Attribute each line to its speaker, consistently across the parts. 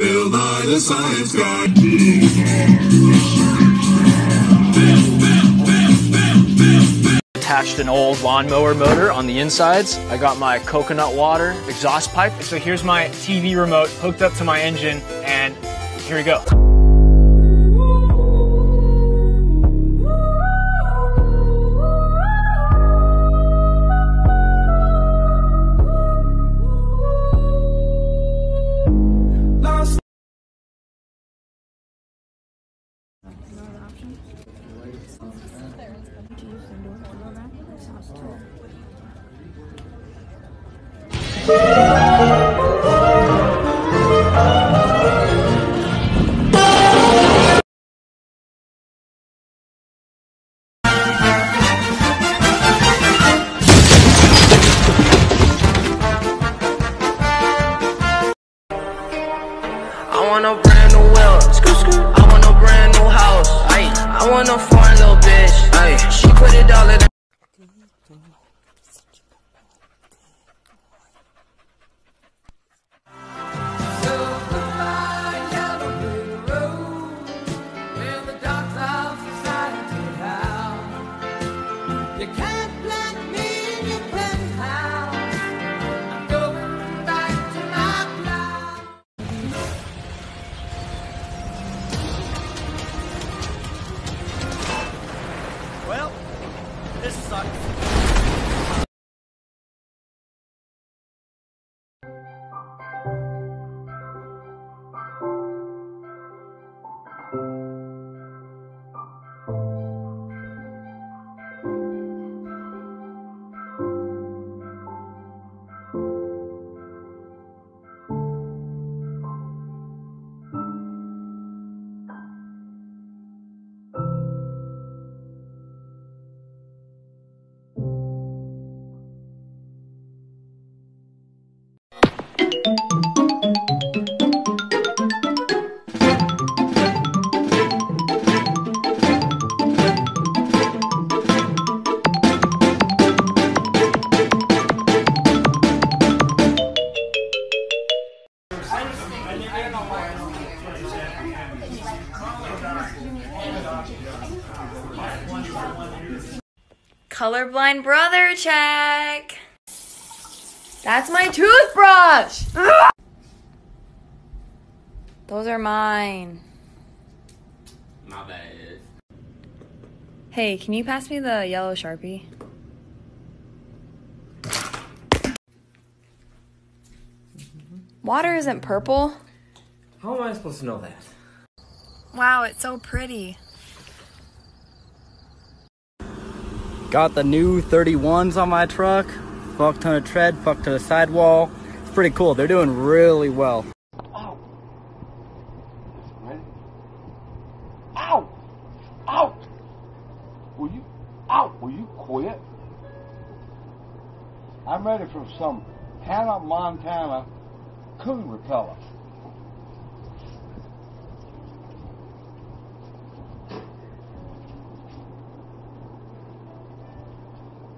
Speaker 1: Bill Nye the Science Guy.
Speaker 2: attached an old lawnmower motor on the insides. I got my coconut water exhaust pipe. So here's my TV remote hooked up to my engine and here we go.
Speaker 3: Want a brand new wheel. Scoot, scoot. I want a brand new house. I want a foreign little bitch. She put it all in.
Speaker 2: This
Speaker 4: Colorblind brother check. That's my toothbrush. Those are mine.
Speaker 5: My bad.
Speaker 4: Hey, can you pass me the yellow Sharpie? Water isn't purple.
Speaker 5: How am I supposed to know that?
Speaker 4: Wow, it's so pretty.
Speaker 6: Got the new 31s on my truck. Fuck ton of tread, fuck ton of sidewall. It's pretty cool. They're doing really well.
Speaker 7: Ready? Ow! Ow! Will you? Ow! Will you quit? I'm ready for some Hannah Montana coon repellent.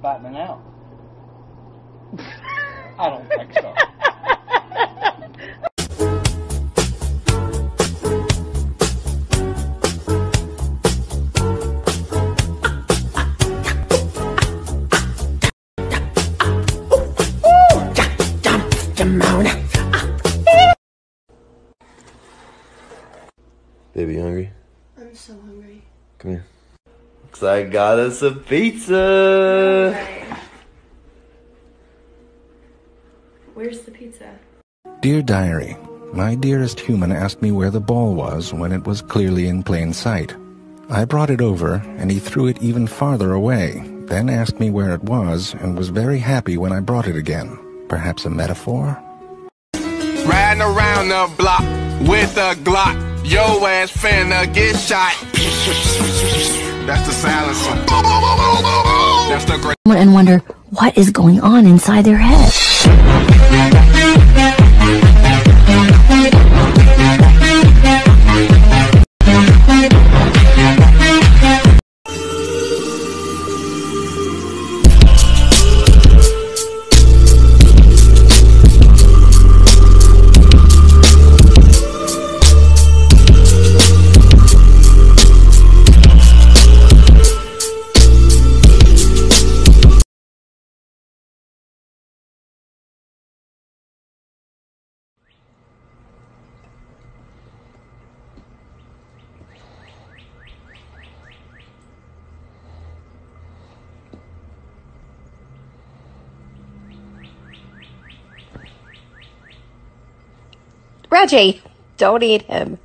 Speaker 7: Batman out. I don't think so.
Speaker 8: Baby, hungry?
Speaker 9: I'm so hungry.
Speaker 8: Come here. Looks like I got us a pizza.
Speaker 9: Where's the pizza?
Speaker 10: Dear Diary, my dearest human asked me where the ball was when it was clearly in plain sight. I brought it over, and he threw it even farther away, then asked me where it was, and was very happy when I brought it again. Perhaps a metaphor?
Speaker 11: Riding around the block with a Glock. Yo ass finna get shot. That's the silencer. That's the great.
Speaker 12: and wonder what is going on inside their head.
Speaker 13: Reggie, don't eat him.